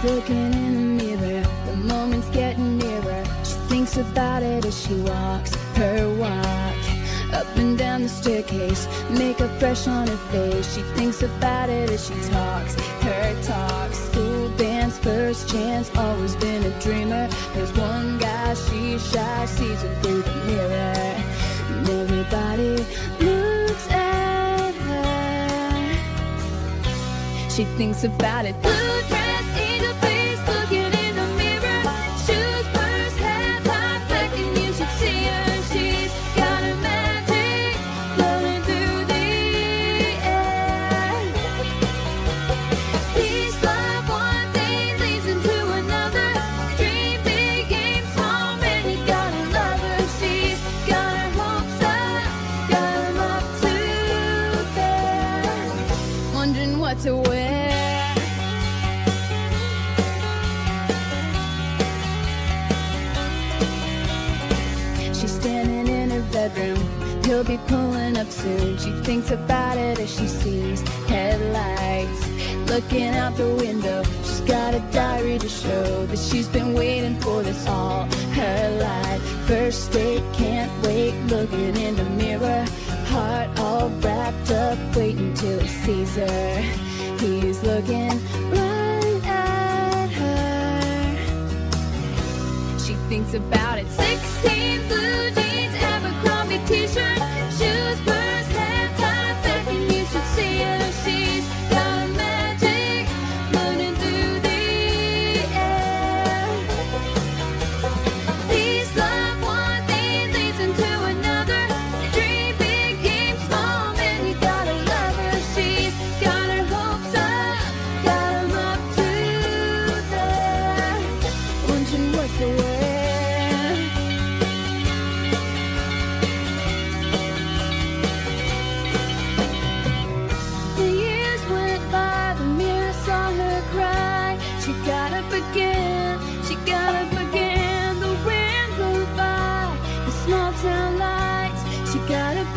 She's looking in the mirror, the moment's getting nearer. She thinks about it as she walks her walk. Up and down the staircase, makeup fresh on her face. She thinks about it as she talks her talk. School dance, first chance, always been a dreamer. There's one guy she shy, sees him through the mirror. And everybody looks at her. She thinks about it. She's standing in her bedroom. He'll be pulling up soon. She thinks about it as she sees headlights. Looking out the window, she's got a diary to show that she's been waiting for this all her life. First date, can't wait, looking in the mirror. Heart all wrapped up, waiting till he sees her. He's looking right at her. She thinks about it. 16 blue she got up again. The the small town lights. She got up